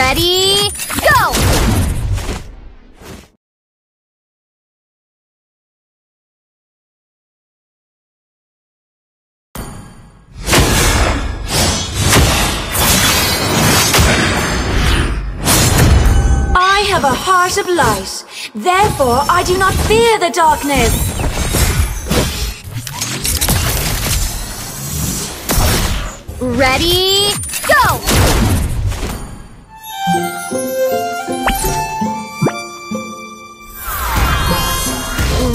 Ready, go! I have a heart of light. Therefore, I do not fear the darkness. Ready, go!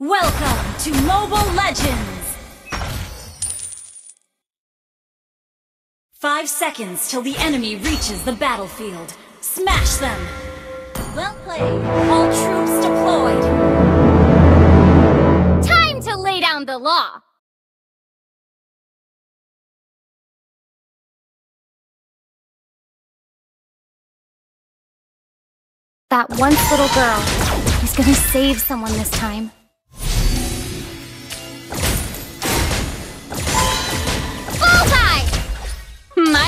Welcome to Mobile Legends! Five seconds till the enemy reaches the battlefield. Smash them! Well played. All troops deployed. Time to lay down the law. That once little girl is gonna save someone this time.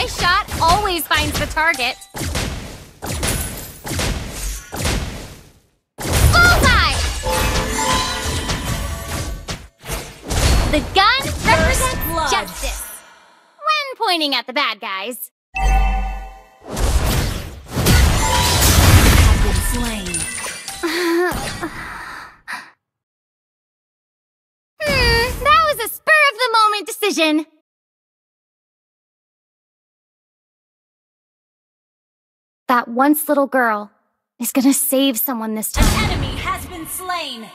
My shot always finds the target. Bullseye! The gun represents justice when pointing at the bad guys. Have been slain. Hmm, that was a spur of the moment decision. That once little girl is gonna save someone this An time. enemy has been slain.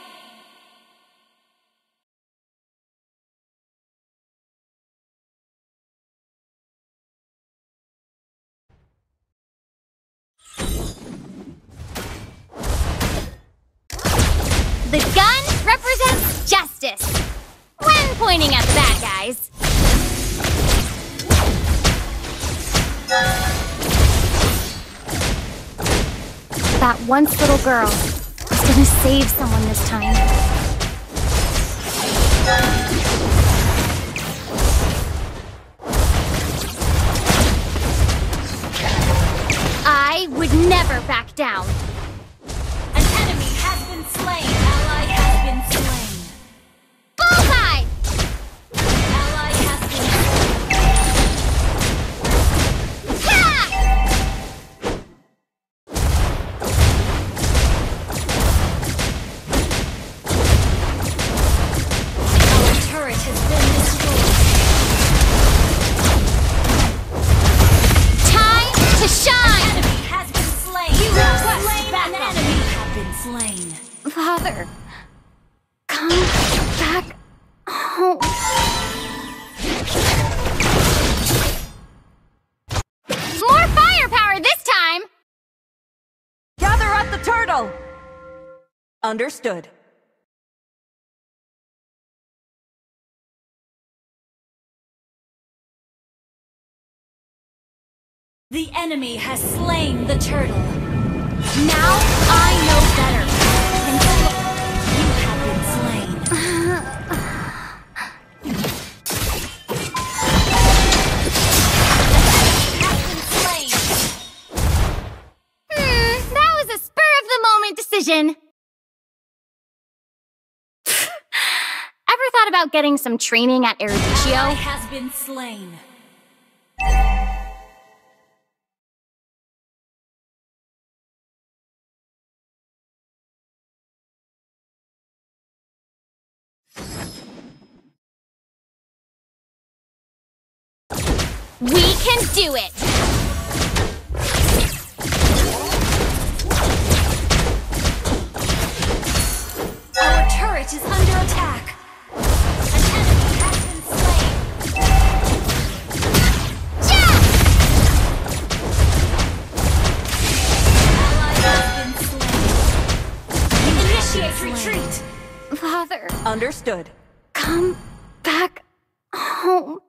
The gun represents justice when pointing at the bad guys. That once little girl is gonna save someone this time. I would never back down. An enemy has been slain. Understood. The enemy has slain the turtle. Now I know better. You have been slain. Has been slain. Hmm, that was a spur of the moment decision. Ever thought about getting some training at Eruditio? has been slain. We can do it! Our turret is under attack. Retreat. Father, Understood. come back home.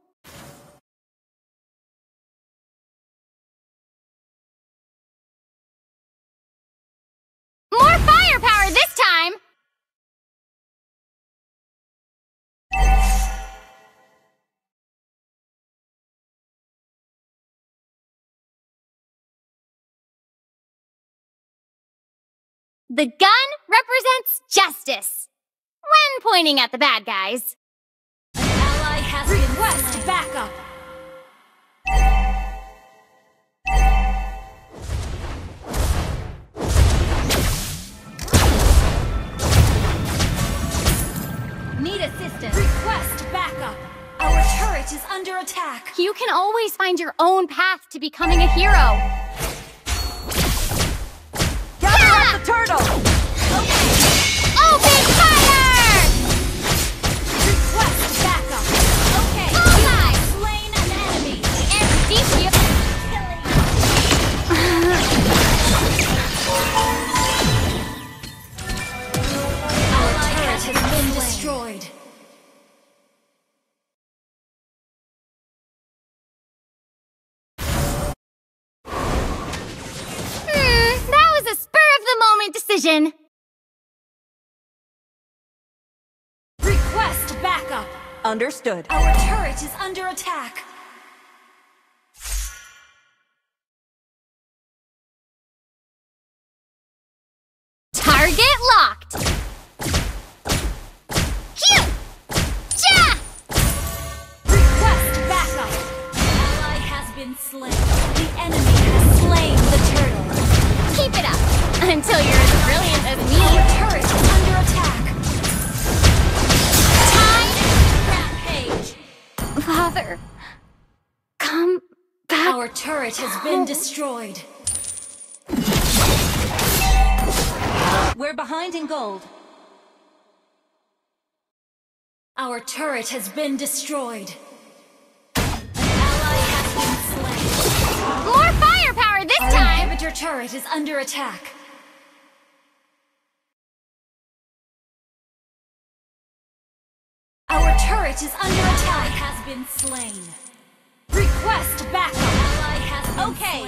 The gun represents justice when pointing at the bad guys. Ally has Request backup. Need assistance. Request backup. Our turret is under attack. You can always find your own path to becoming a hero. Understood. Our turret is under attack. Target locked. Phew! Ja! Request backup. Ally has been slain. The enemy has slain the turtle. Keep it up until you're as brilliant as me. Turret has been destroyed. We're behind in gold. Our turret has been destroyed. An ally has been slain. More firepower this Our time. inhibitor turret is under attack. Our turret is under attack. has been slain. Request backup. Ally has been okay.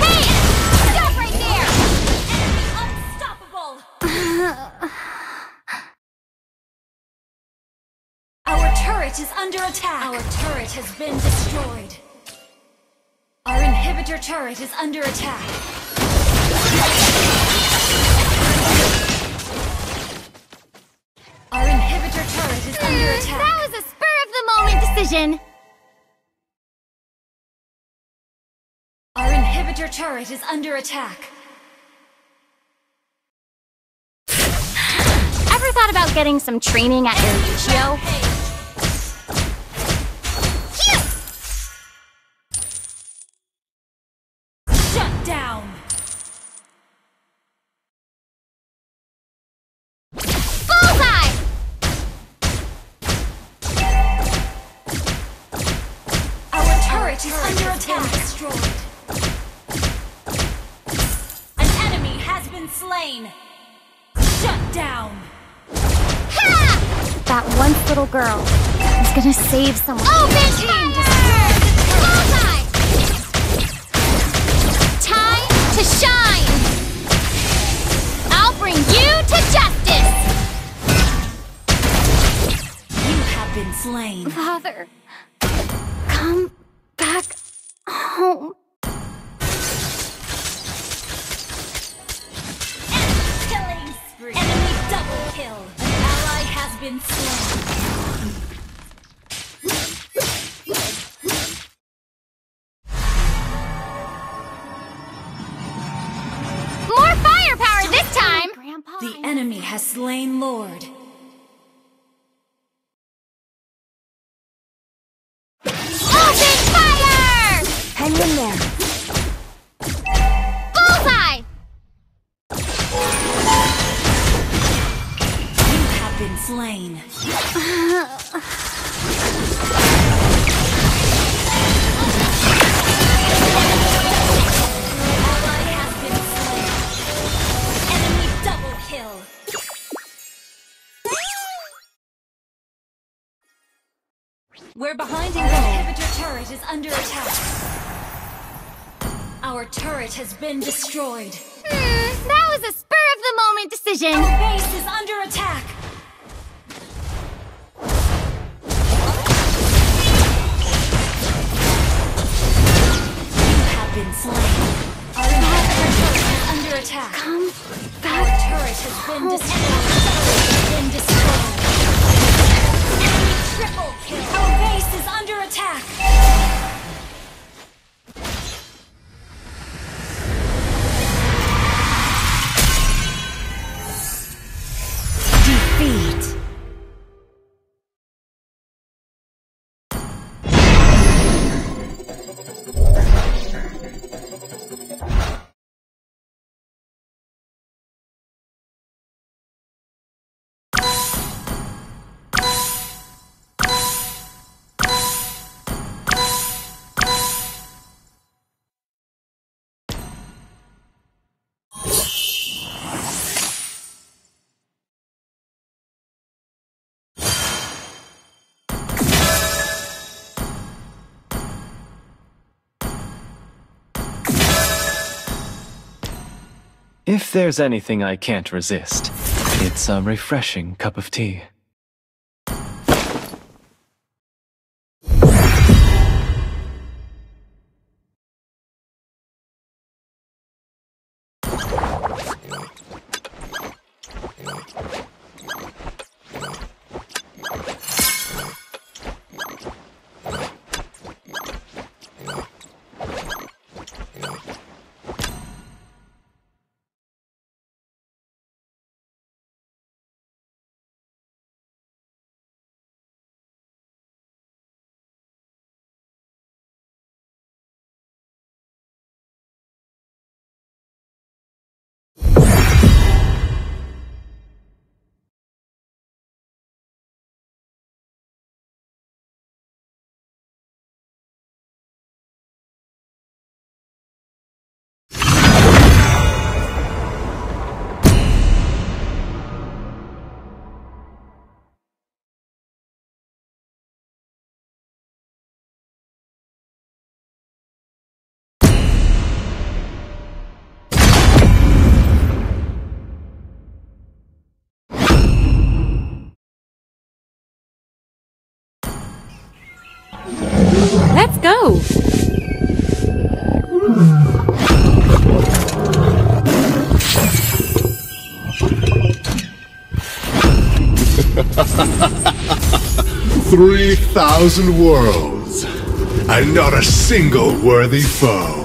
Hey! Stop right there! Unstoppable. Our turret is under attack. Our turret has been destroyed. Our inhibitor turret is under attack. Our inhibitor turret is under attack. That was a spur of the moment decision. Our inhibitor turret is under attack. Ever thought about getting some training at Eruditio? Turret under attack. Destroyed. An enemy has been slain. Shut down. Ha! That once little girl is gonna save someone. Open fire! Bullseye! Time to shine! I'll bring you to justice! You have been slain. Father, home. Killing spree. Enemy double kill. An ally has been slain. More firepower this time! The enemy has slain Lord. Has been destroyed. Hmm, that was a spur of the moment decision. Our base is under attack. If there's anything I can't resist, it's a refreshing cup of tea. Let's go! Three thousand worlds, and not a single worthy foe.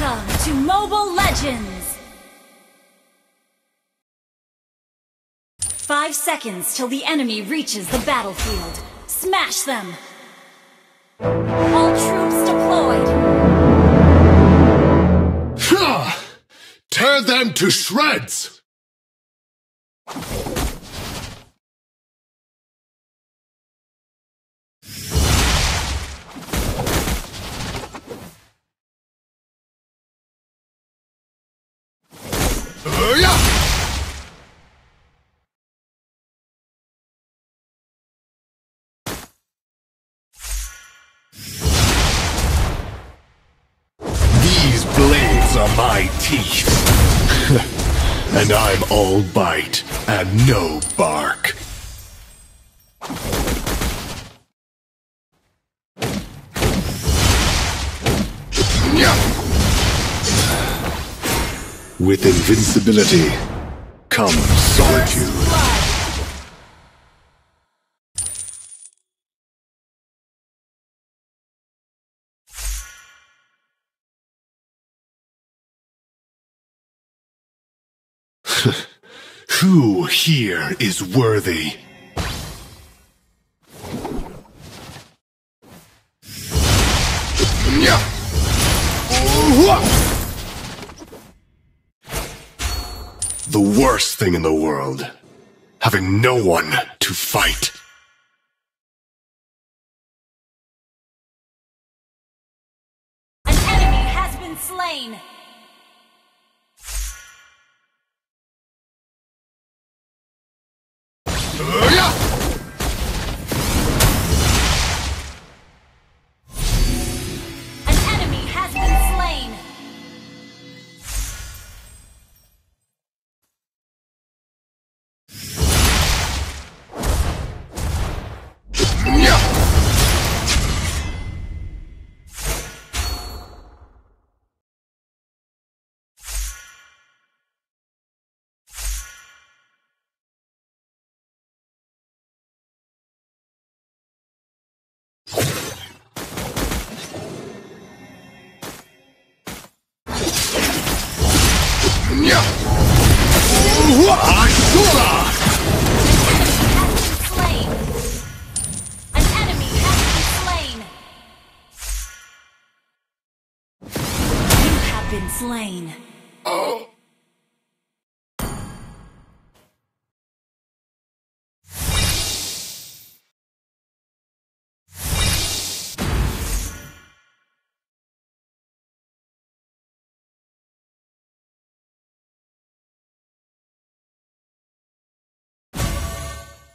Welcome to Mobile Legends! Five seconds till the enemy reaches the battlefield. Smash them! All troops deployed! Tear them to shreds! My teeth. and I'm all bite and no bark. With invincibility comes solitude. Who here is worthy? The worst thing in the world. Having no one to fight. An enemy has been slain.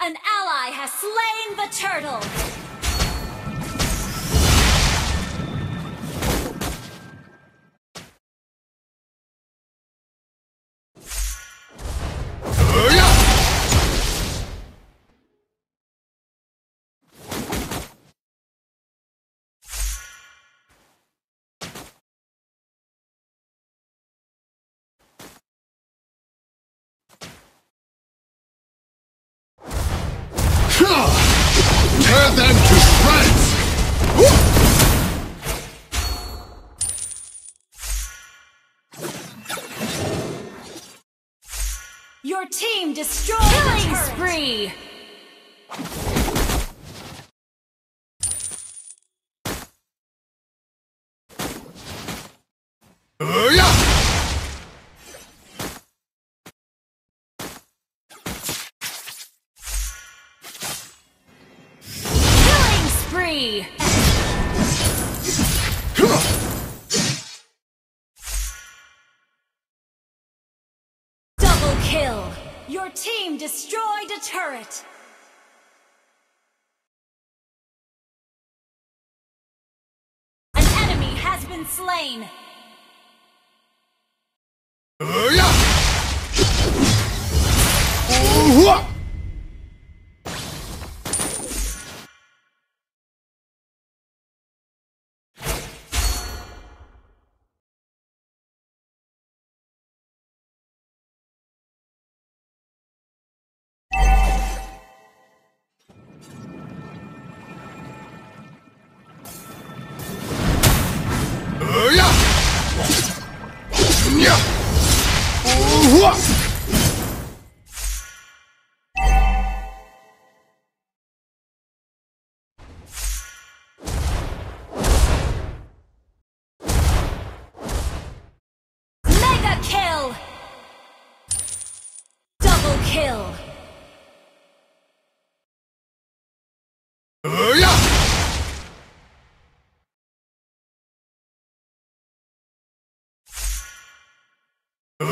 An ally has slain the turtle. Tear them to shreds! Your team destroyed Killing the turret. spree. Team destroyed a turret. An enemy has been slain. An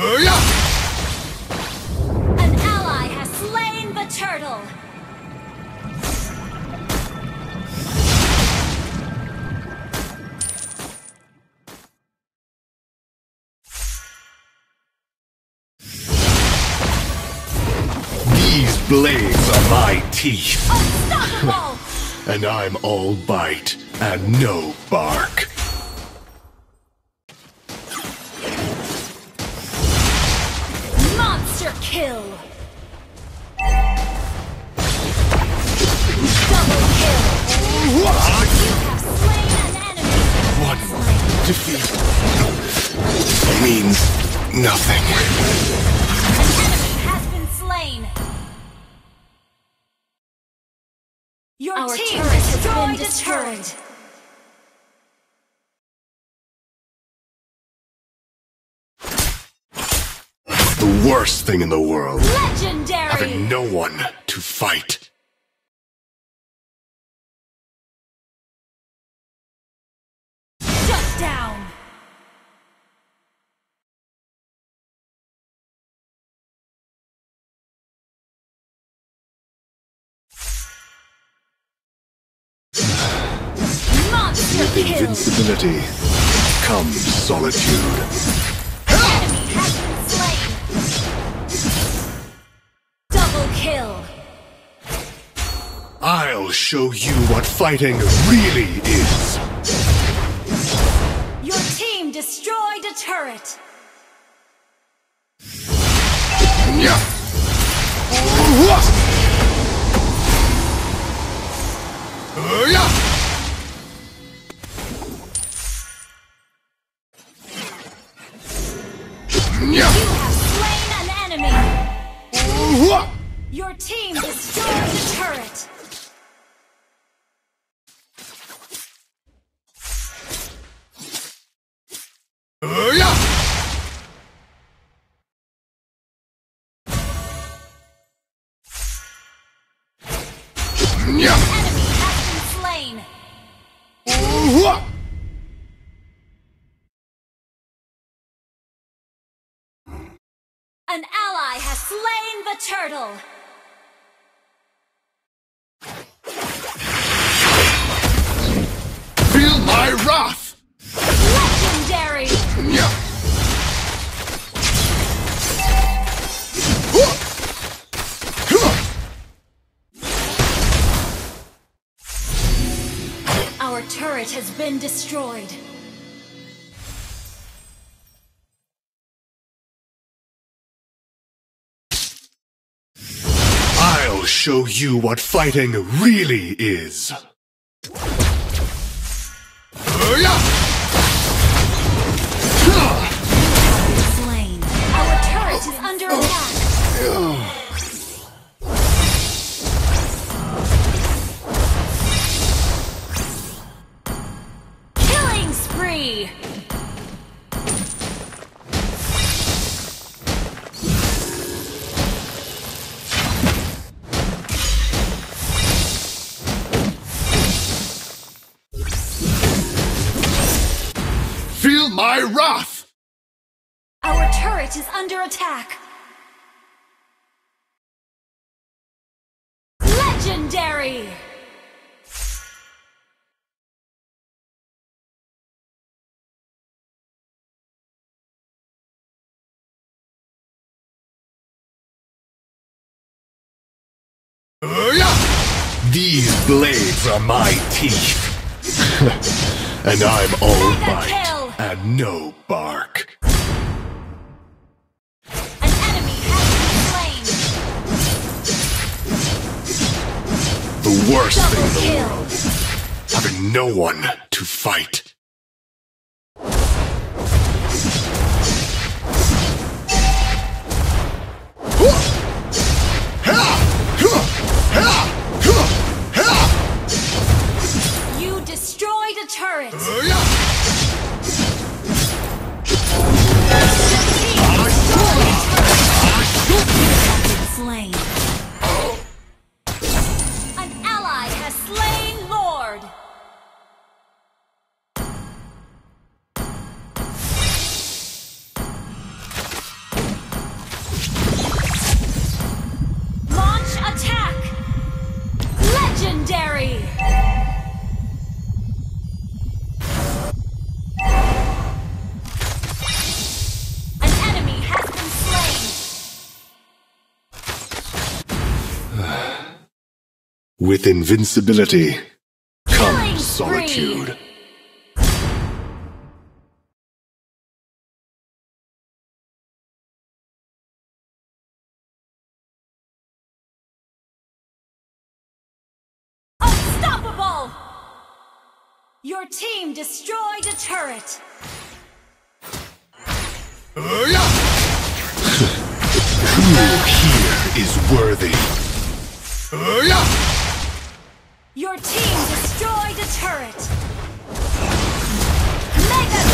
ally has slain the turtle! These blades are my teeth. and I'm all bite and no bark. Kill! Double kill! You have slain an enemy! One defeat means nothing. An enemy has been slain! Your Our team turret has destroyed been a destroyed. Worst thing in the world, Legendary! having no one to fight. Shut down! Monster kill! Invincibility comes solitude. I'll show you what fighting really is. Your team destroyed a turret! You uh, An ally has slain the turtle! Feel my wrath! Legendary! Yeah. Our turret has been destroyed. Show you what fighting really is. Oh, my wrath! Our turret is under attack. Legendary! Uh, These blades are my teeth. and I'm all Mega! And no bark. An enemy has been slain. The worst thing in the kill. world, having no one to fight. You destroyed a turret. Uh, slain. With invincibility comes solitude. Unstoppable! Your team destroyed a turret. Who here is worthy? Your team destroyed a turret. Mega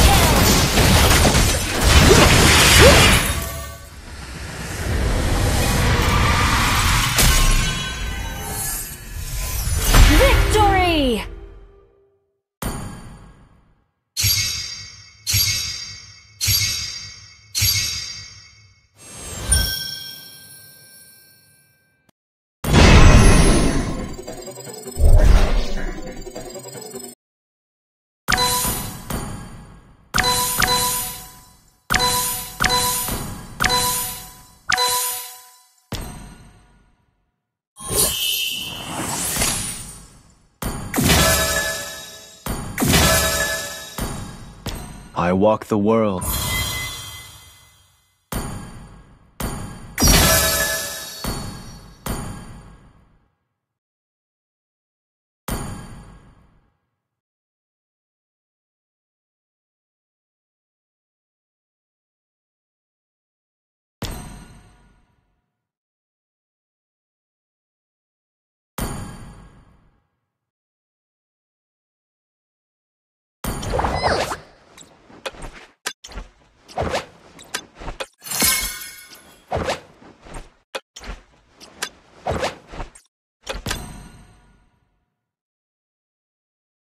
I walk the world,